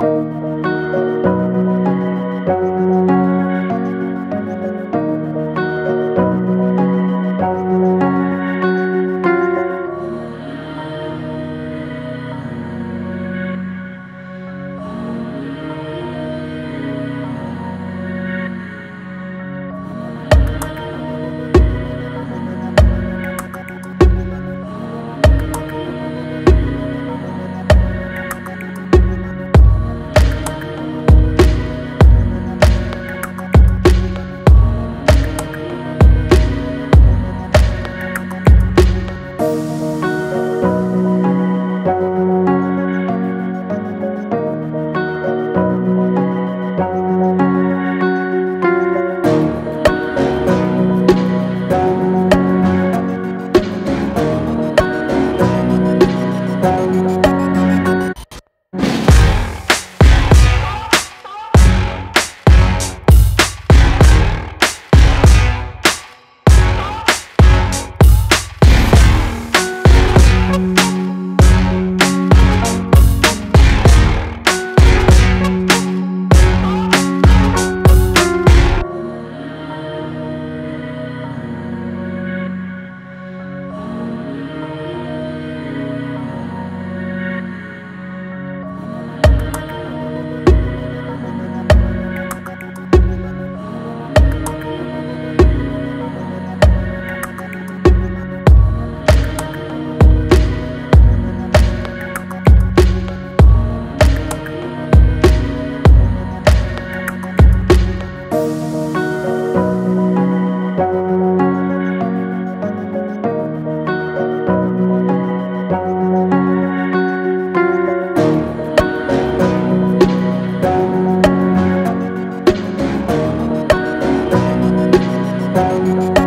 Thank you. Thank